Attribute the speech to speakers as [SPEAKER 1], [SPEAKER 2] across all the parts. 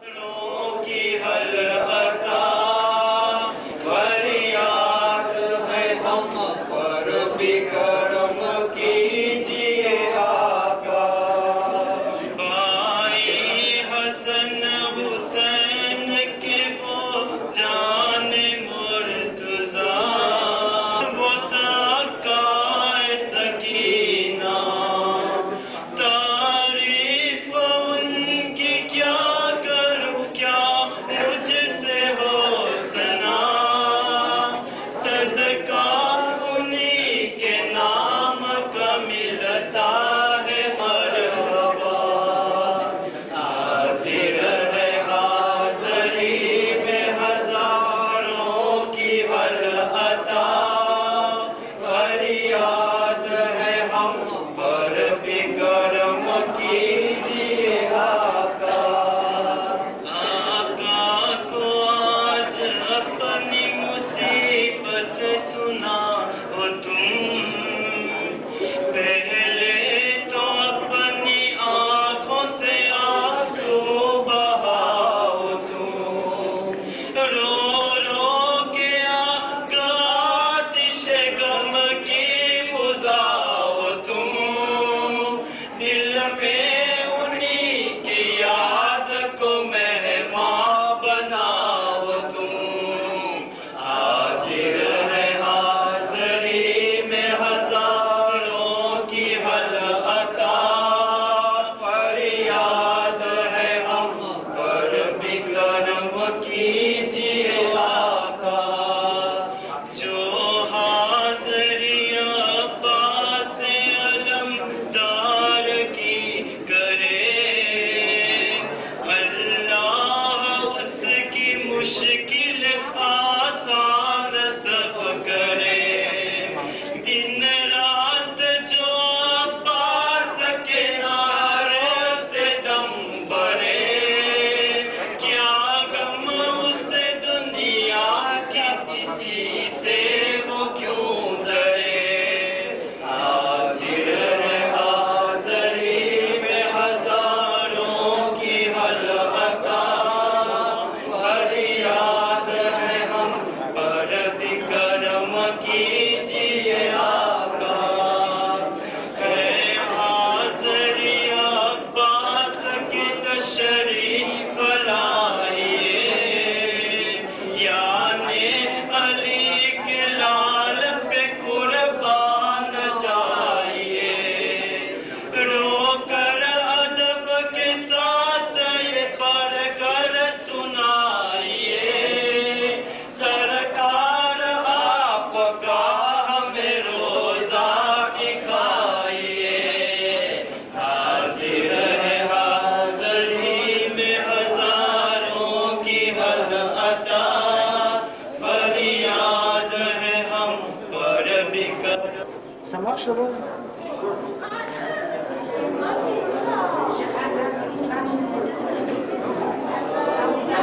[SPEAKER 1] Pero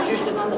[SPEAKER 1] Justo não, não.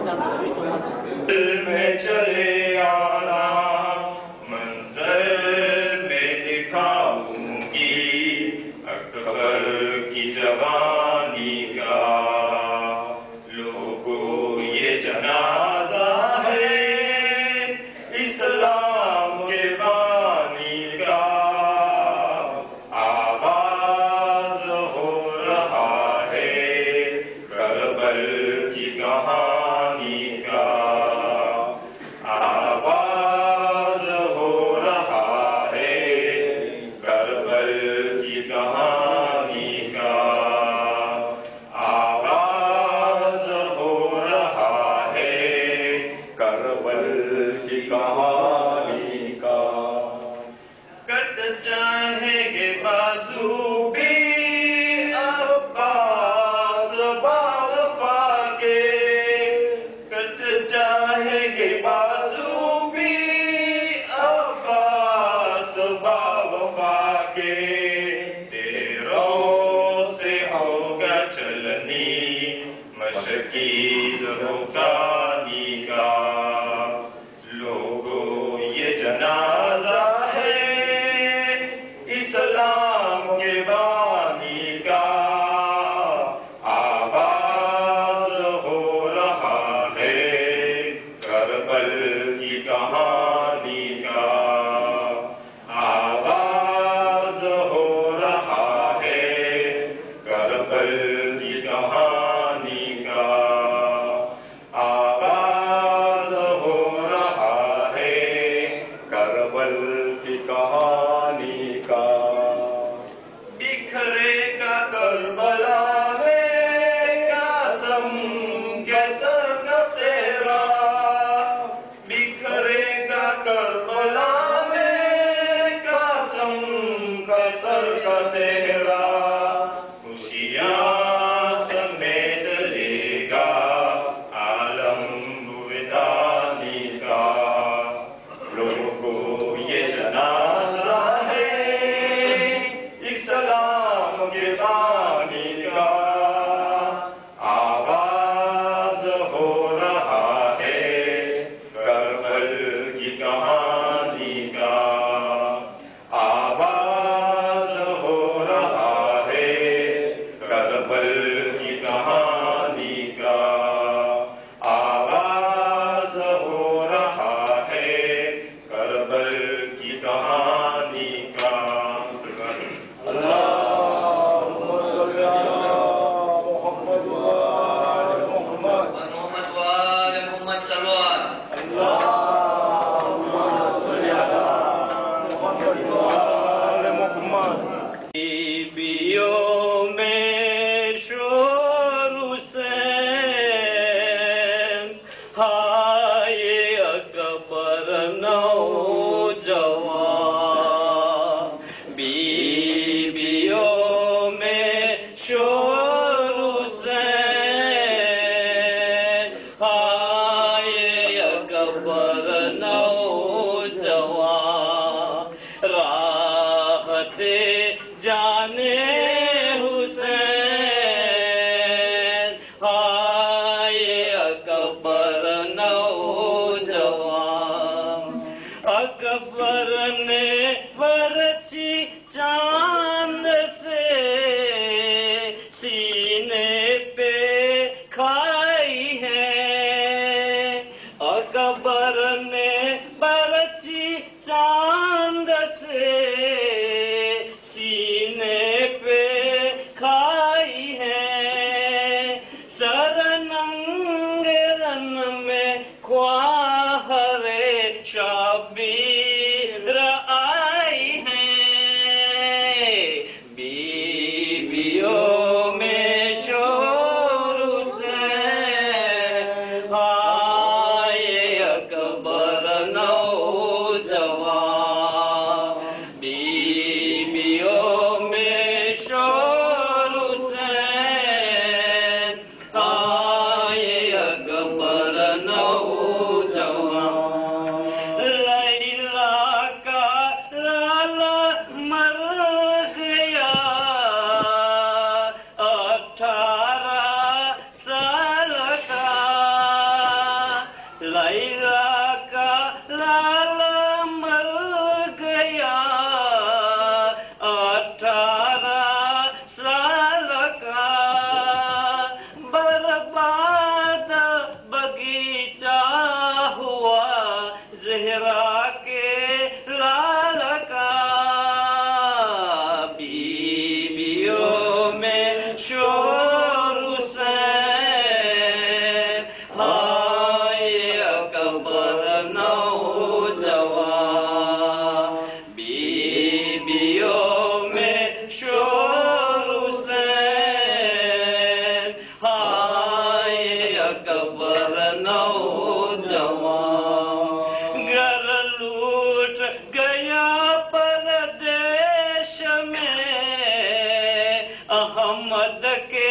[SPEAKER 1] ಮದಕ್ಕೆ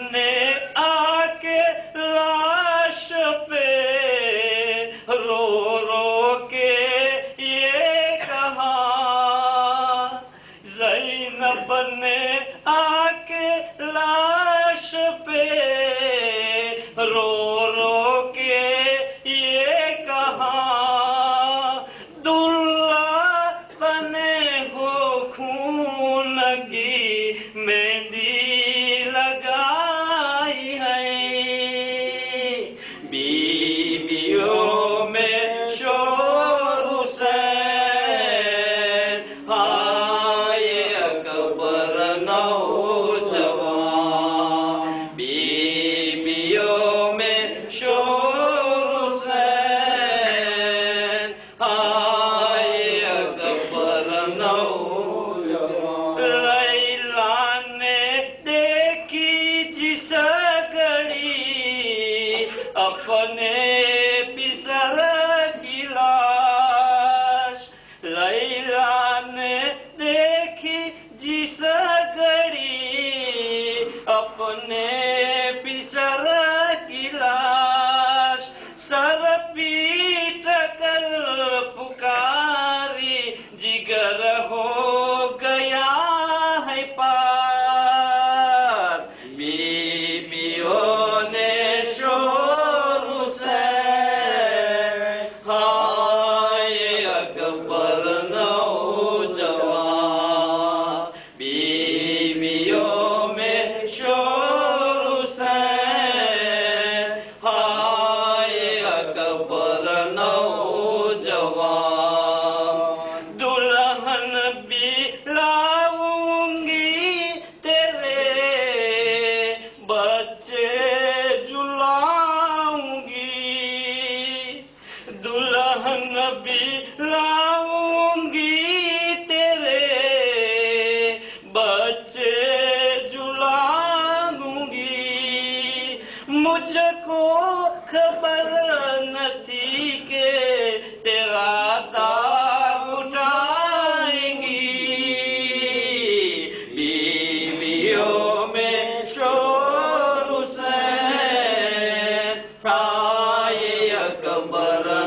[SPEAKER 1] ne Akbar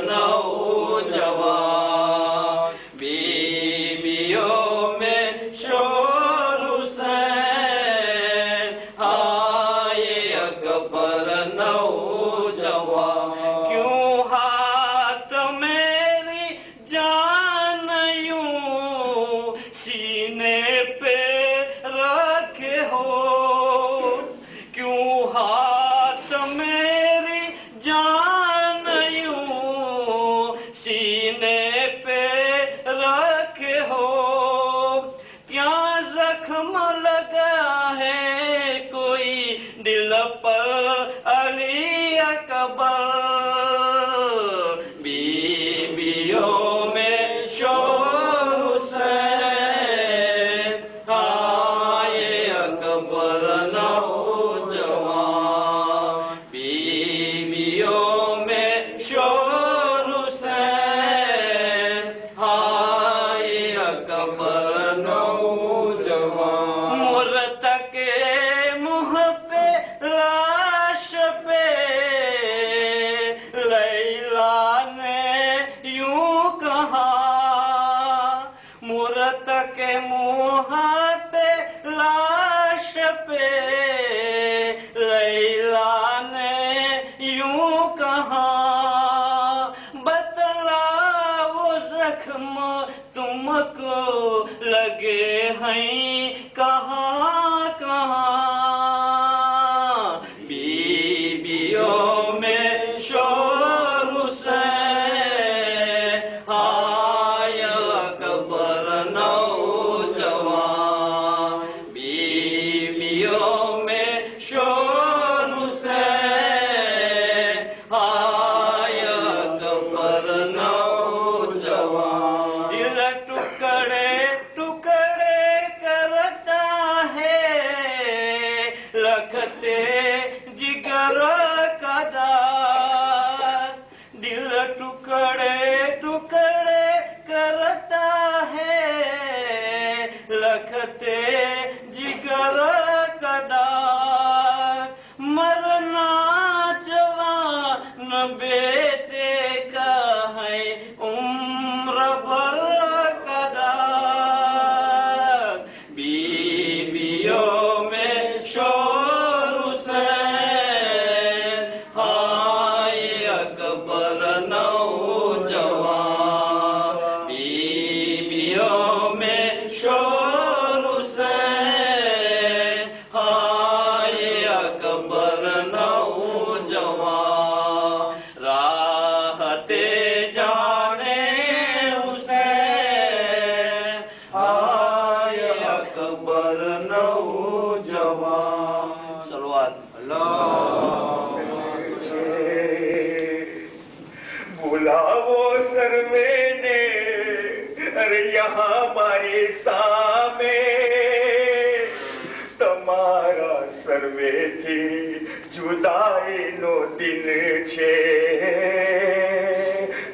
[SPEAKER 1] જુદાઈનો દિન છે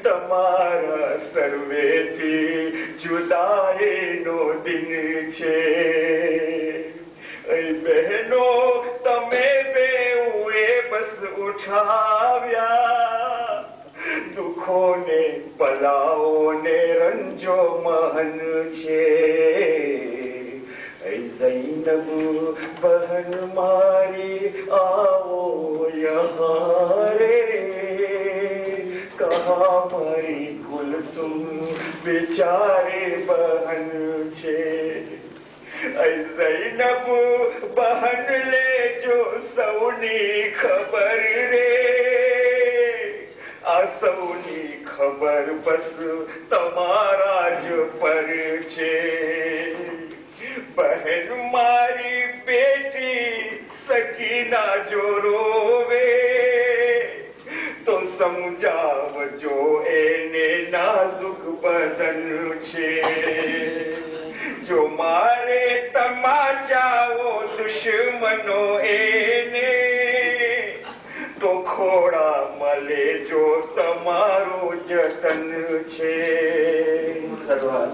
[SPEAKER 1] તમારા સર્વેથી જુદાઈનો દિન છે એ બહેનો તમે બેઉએ બસ ઉઠાવ્યા દુઃખોને પલાઓને રંજો મહન છે એ જૈનબ બહન મારી આવો યહાં રે કહા મારી કુલસુમ બેચારે બહન છે જૈનબ બહન લેજો સૌની ખબર રે આ સૌની ખબર બસ તમારા જ પર છે બહેન મારી બેટી સકીના જો રોવે, તો સમજાવજો એને નાજુક બદન છે. જો મારે તમાચાઓ દુશ્મનો એને, તો ખોડા મળે જો તમારો જતન છે. સર્વાત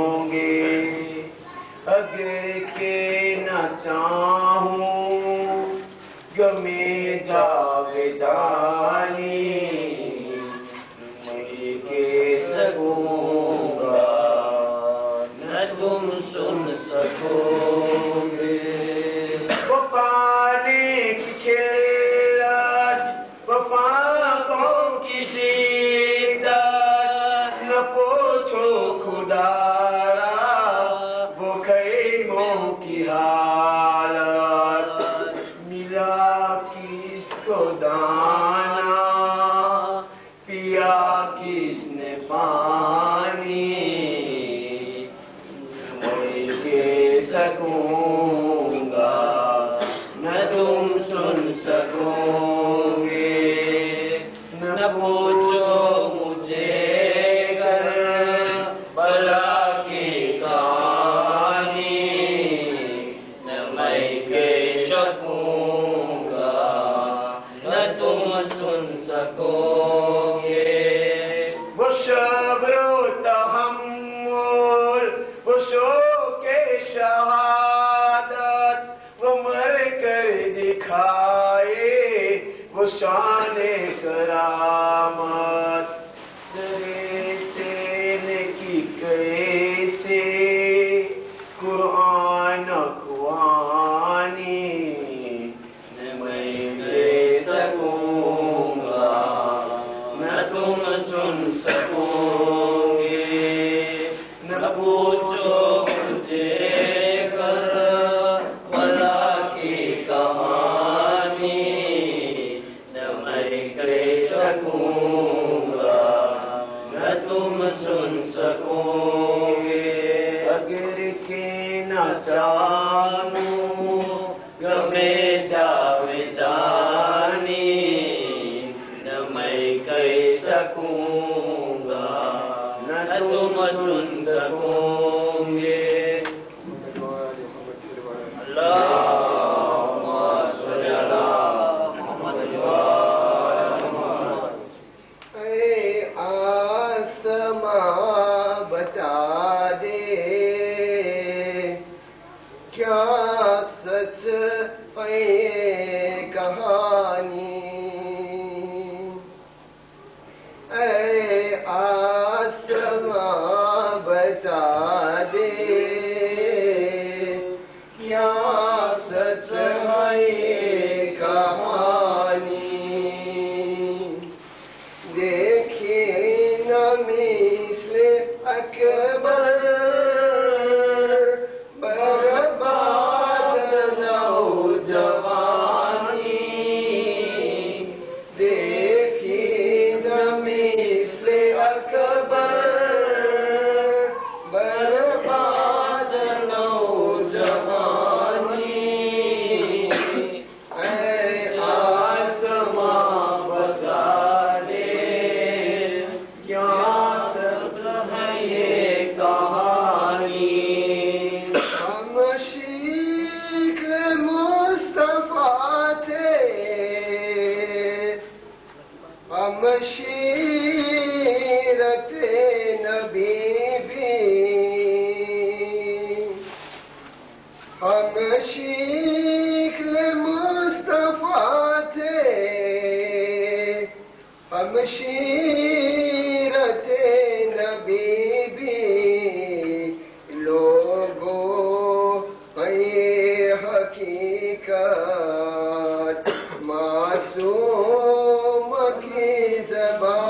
[SPEAKER 2] અગર કે ના ચાહું ગમે જાવેદાની Bye.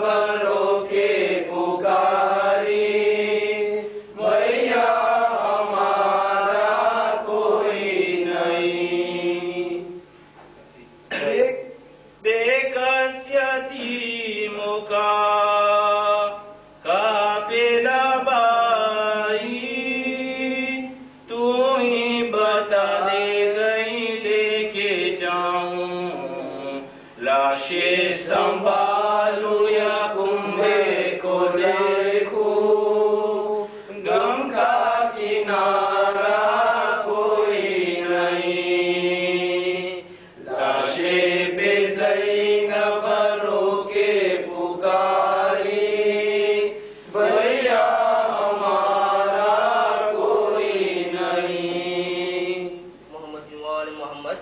[SPEAKER 2] Baba.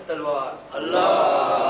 [SPEAKER 1] सलवार जो